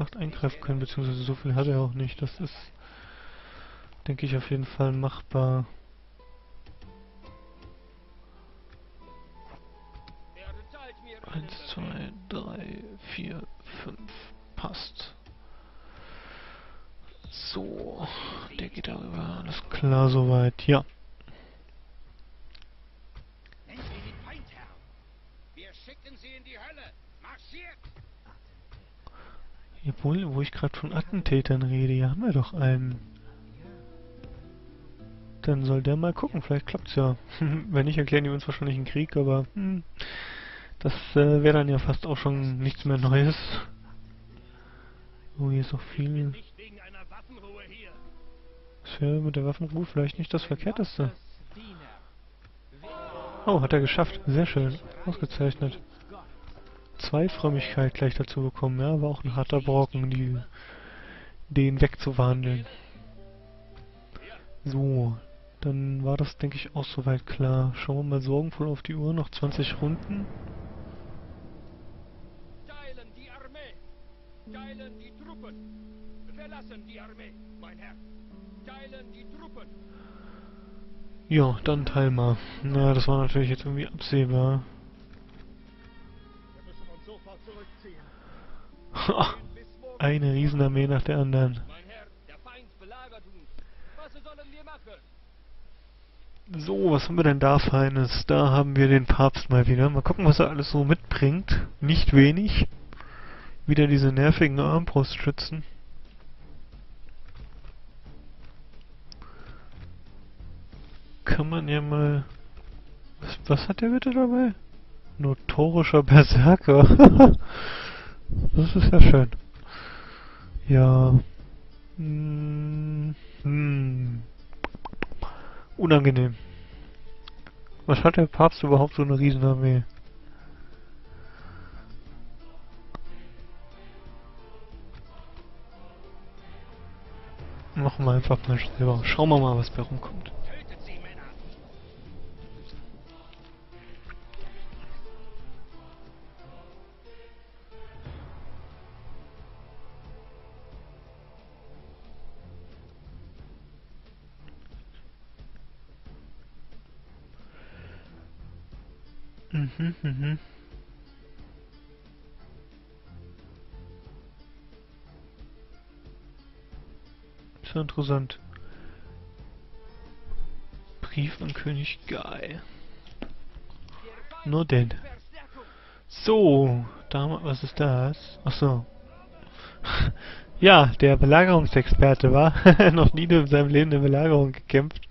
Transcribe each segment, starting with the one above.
Schlacht eingreifen können, beziehungsweise so viel hat er auch nicht. Das ist, denke ich, auf jeden Fall machbar. Eins, zwei, drei, vier, fünf. Passt. So, der geht darüber. Alles klar soweit. Ja. Obwohl, wo ich gerade von Attentätern rede, hier haben wir doch einen. Dann soll der mal gucken, vielleicht klappt's ja. Wenn nicht, erklären die uns wahrscheinlich einen Krieg, aber hm, das äh, wäre dann ja fast auch schon nichts mehr Neues. Oh, hier ist noch viel. Das wäre mit der Waffenruhe vielleicht nicht das Verkehrteste. Oh, hat er geschafft. Sehr schön. Ausgezeichnet. Zweifrömmigkeit gleich dazu bekommen. Ja, war auch ein harter Brocken, die, den wegzuwandeln. So, dann war das, denke ich, auch soweit klar. Schauen wir mal sorgenvoll auf die Uhr. Noch 20 Runden. Teilen die Armee! Teilen die Truppen! Verlassen die Armee, mein Herr! Teilen die Truppen! Ja, dann teil mal. Naja, das war natürlich jetzt irgendwie absehbar. Eine Riesenarmee nach der anderen. So, was haben wir denn da Feines? Da haben wir den Papst mal wieder. Mal gucken, was er alles so mitbringt. Nicht wenig. Wieder diese nervigen Armbrustschützen. Kann man ja mal... Was, was hat der bitte dabei? Notorischer Berserker. Das ist ja schön. Ja. Hm, hm. Unangenehm. Was hat der Papst überhaupt so eine Riesenarmee? Machen wir einfach mal selber. Schauen wir mal, was bei rumkommt. Mhm, mhm. Ist ja interessant. Brief an König Guy. Nur denn. So, da, was ist das? Ach so. ja, der Belagerungsexperte war noch nie in seinem Leben eine Belagerung gekämpft.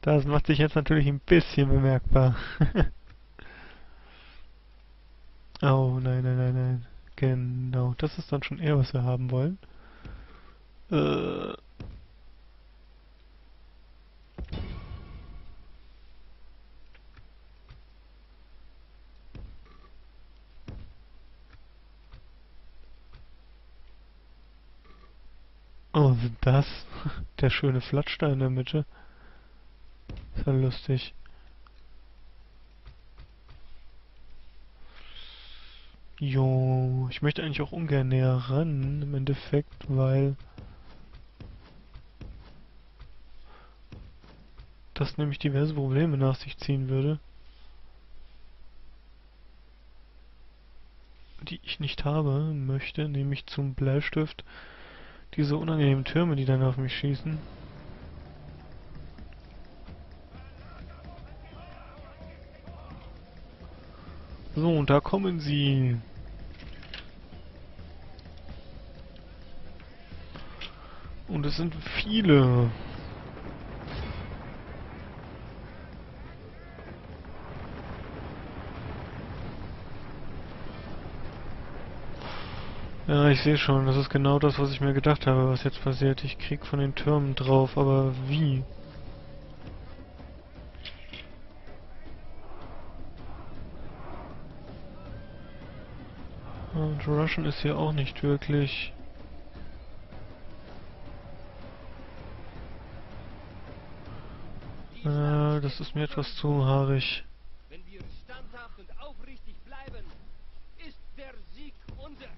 Das macht sich jetzt natürlich ein bisschen bemerkbar. Oh, nein, nein, nein, nein. Genau, das ist dann schon eher, was wir haben wollen. Äh... Oh, sind das? Der schöne Flatsch in der Mitte. Ist ja lustig. Jo, ich möchte eigentlich auch ungern näher ran, im Endeffekt, weil... das nämlich diverse Probleme nach sich ziehen würde. Die ich nicht habe, möchte, nämlich zum Bleistift diese unangenehmen Türme, die dann auf mich schießen. So, und da kommen sie. Und es sind viele. Ja, ich sehe schon, das ist genau das, was ich mir gedacht habe, was jetzt passiert. Ich krieg von den Türmen drauf, aber wie? Und Russian ist hier auch nicht wirklich Äh, das ist mir etwas zu haarig. Wenn wir standhaft und aufrichtig bleiben, ist der Sieg unser.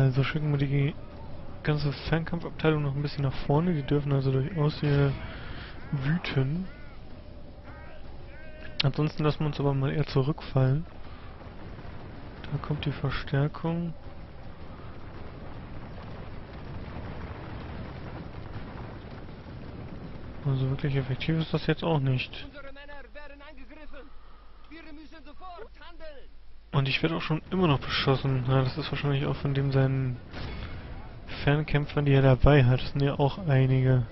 Also schicken wir die ganze Fernkampfabteilung noch ein bisschen nach vorne. Die dürfen also durchaus hier wüten. Ansonsten lassen wir uns aber mal eher zurückfallen. Da kommt die Verstärkung. Also wirklich effektiv ist das jetzt auch nicht. Und ich werde auch schon immer noch beschossen. Ja, das ist wahrscheinlich auch von dem seinen Fernkämpfern, die er dabei hat. Das sind ja auch einige.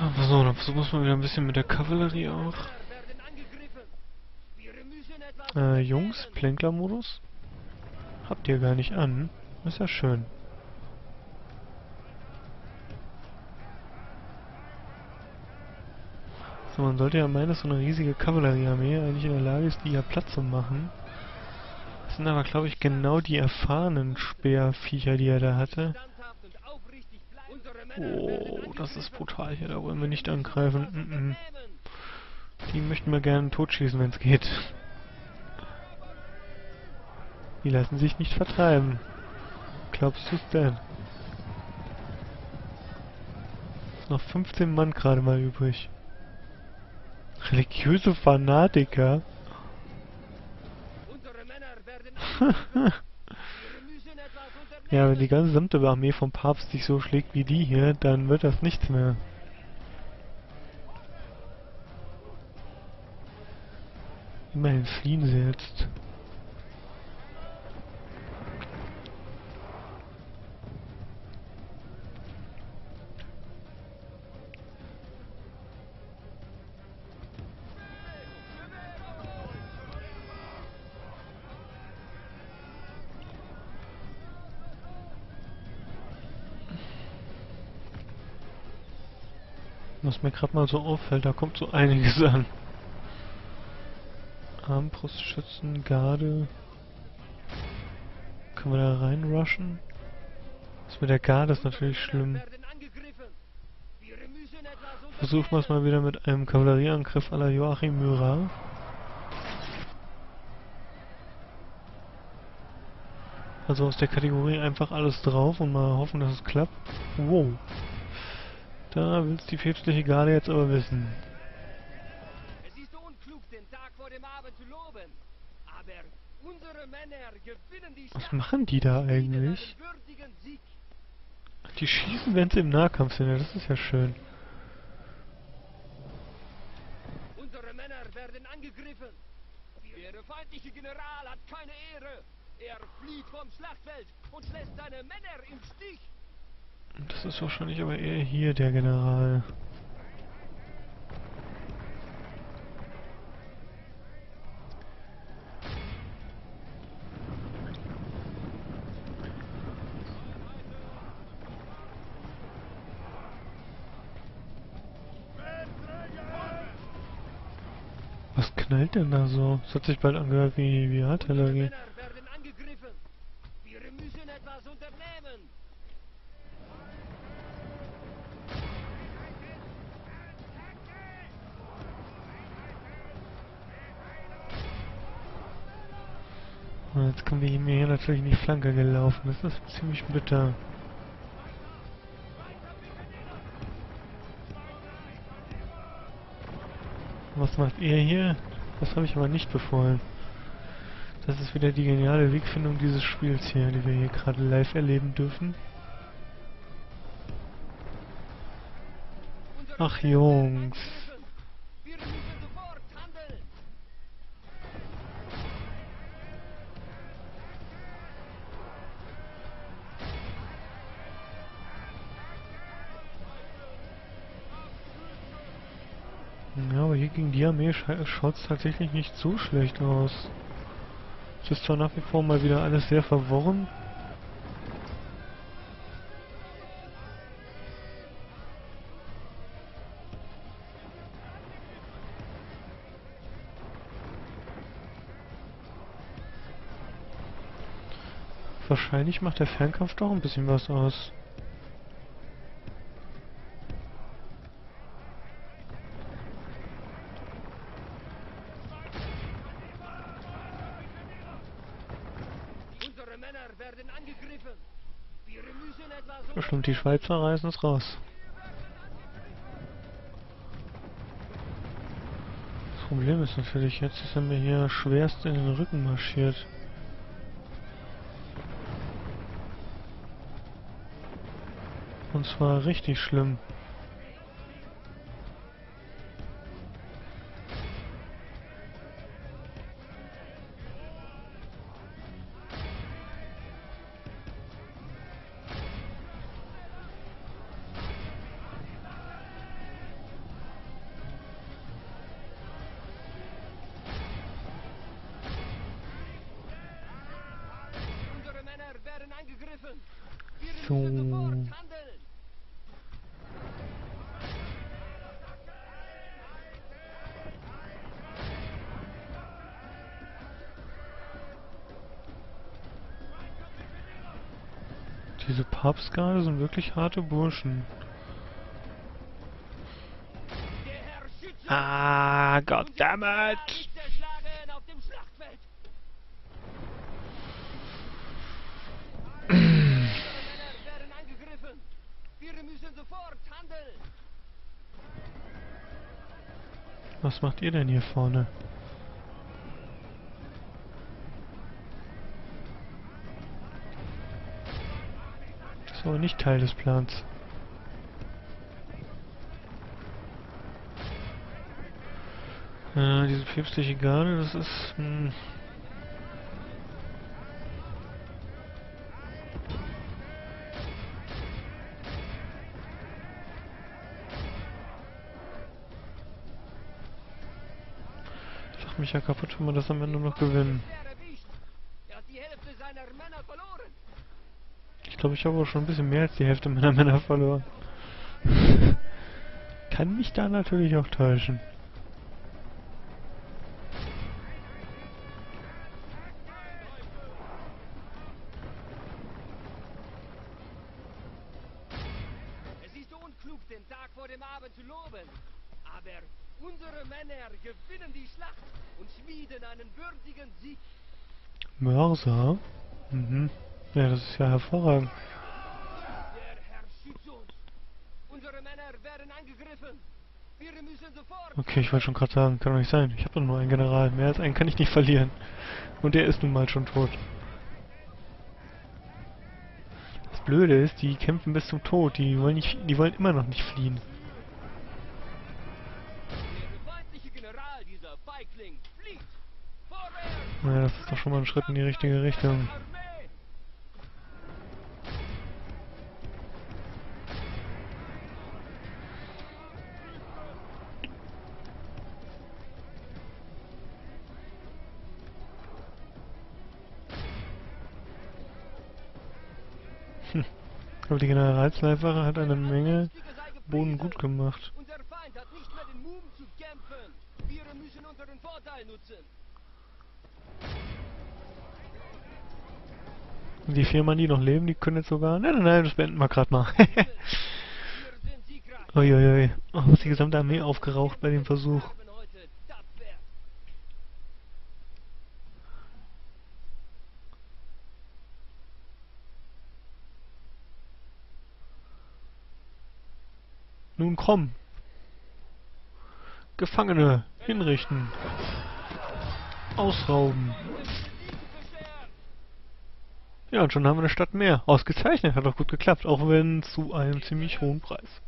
Aber so, dann wir mal wieder ein bisschen mit der Kavallerie auch. Äh, Jungs, Plänkler-Modus? Habt ihr gar nicht an. Ist ja schön. So, man sollte ja meinen, dass so eine riesige Kavalleriearmee eigentlich in der Lage ist, die ja Platz zu machen. Das sind aber, glaube ich, genau die erfahrenen Speerviecher, die er da hatte. Oh, das ist brutal hier, da wollen wir nicht angreifen. Mm -mm. Die möchten wir gerne totschießen, wenn es geht. Die lassen sich nicht vertreiben. Glaubst du's denn? Noch 15 Mann gerade mal übrig. Religiöse Fanatiker? ja, wenn die ganze gesamte Armee vom Papst sich so schlägt wie die hier, dann wird das nichts mehr. Immerhin fliehen sie jetzt. Was mir gerade mal so auffällt, da kommt so einiges an. Armbrustschützen, Garde. Können wir da reinrushen? Das mit der Garde ist natürlich schlimm. Versuchen wir es mal wieder mit einem Kavallerieangriff la Joachim Murat. Also aus der Kategorie einfach alles drauf und mal hoffen, dass es klappt. Wow. Da will's die päpstliche Garde jetzt aber wissen. Es ist unklug, den Tag vor dem Abend zu loben. Aber unsere Männer gewinnen die Was machen die da eigentlich? Die schießen, wenn sie im Nahkampf sind. Ja, das ist ja schön. Unsere Männer werden angegriffen. Der feindliche General hat keine Ehre. Er flieht vom Schlachtfeld und lässt seine Männer im Stich. Das ist wahrscheinlich aber eher hier der General. Was knallt denn da so? Das hat sich bald angehört wie, wie Artillerie. Jetzt kommen wir mir hier natürlich in die Flanke gelaufen. Das ist ziemlich bitter. Was macht ihr hier? Das habe ich aber nicht befohlen. Das ist wieder die geniale Wegfindung dieses Spiels hier, die wir hier gerade live erleben dürfen. Ach Jungs. Ja, aber hier gegen die Armee schaut es tatsächlich nicht so schlecht aus. Es ist zwar nach wie vor mal wieder alles sehr verworren. Wahrscheinlich macht der Fernkampf doch ein bisschen was aus. Männer werden angegriffen. Wir müssen etwas Bestimmt, die Schweizer reißen es raus. Das Problem ist natürlich, jetzt ist er mir hier schwerst in den Rücken marschiert. Und zwar richtig schlimm. Werden angegriffen. Wir müssen sofort handeln. Diese Papstgarde sind wirklich harte Burschen. Ah, goddammit! ist zerschlagen auf dem Schlachtfeld. Unsere Männer werden angegriffen. Wir müssen sofort handeln. Was macht ihr denn hier vorne? Das war nicht Teil des Plans. Ja, diese päpstliche Garde, das ist... Hm, ja kaputt, wenn wir das am Ende noch gewinnen. Ich glaube, ich habe auch schon ein bisschen mehr als die Hälfte meiner Männer verloren. Kann mich da natürlich auch täuschen. Mörser? Mhm. Ja, das ist ja hervorragend. Okay, ich wollte schon gerade sagen, kann doch nicht sein. Ich habe doch nur einen General. Mehr als einen kann ich nicht verlieren. Und der ist nun mal schon tot. Das Blöde ist, die kämpfen bis zum Tod. Die wollen nicht, die wollen immer noch nicht fliehen. Naja, das ist doch schon mal ein Schritt in die richtige Richtung. Armee! Aber die Generalsleibwache hat eine Menge. Boden gut gemacht. Unser Feind hat nicht mehr den Mumm zu kämpfen. Wir müssen unseren Vorteil nutzen. Die vier Mann, die noch leben, die können jetzt sogar... Nein, nein, nein, das beenden wir gerade mal. Uiuiui. Oh, ist die gesamte Armee aufgeraucht bei dem Versuch. Nun komm. Gefangene hinrichten. Ausrauben. Ja, und schon haben wir eine Stadt mehr. Ausgezeichnet, hat doch gut geklappt, auch wenn zu einem ziemlich hohen Preis.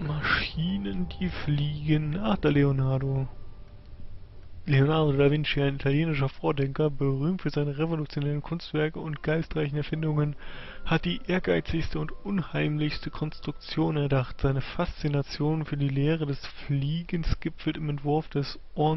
Maschinen, die fliegen. Ach, der Leonardo. Leonardo da Vinci, ein italienischer Vordenker, berühmt für seine revolutionären Kunstwerke und geistreichen Erfindungen, hat die ehrgeizigste und unheimlichste Konstruktion erdacht. Seine Faszination für die Lehre des Fliegens gipfelt im Entwurf des Orn